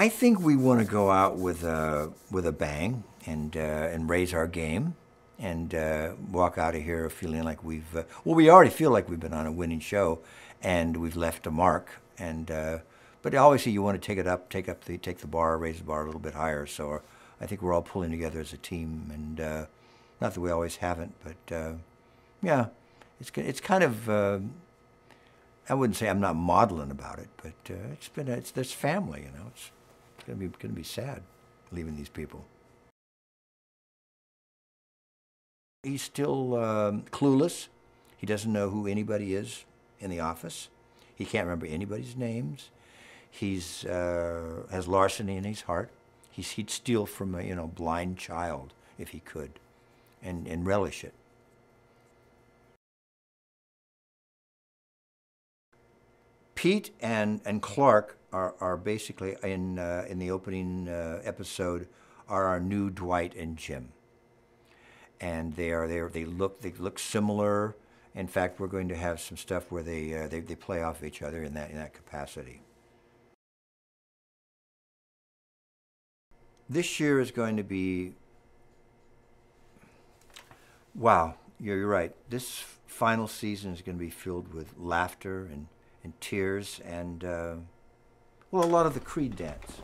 I think we want to go out with a with a bang and uh, and raise our game and uh, walk out of here feeling like we've uh, well we already feel like we've been on a winning show and we've left a mark. And uh, but obviously you want to take it up take up the take the bar raise the bar a little bit higher. So I think we're all pulling together as a team and uh, not that we always haven't but uh, yeah it's it's kind of uh, I wouldn't say I'm not modeling about it but it's been a, it's this family you know it's it's gonna be gonna be sad leaving these people. He's still um, clueless. He doesn't know who anybody is in the office. He can't remember anybody's names. He's uh, has larceny in his heart. He's, he'd steal from a you know blind child if he could, and and relish it. Pete and and Clark are, are basically in uh, in the opening uh, episode are our new Dwight and Jim. And they are they they look they look similar. In fact, we're going to have some stuff where they uh, they, they play off of each other in that in that capacity. This year is going to be wow. You're, you're right. This final season is going to be filled with laughter and and tears and. Uh, well, a lot of the Creed dance.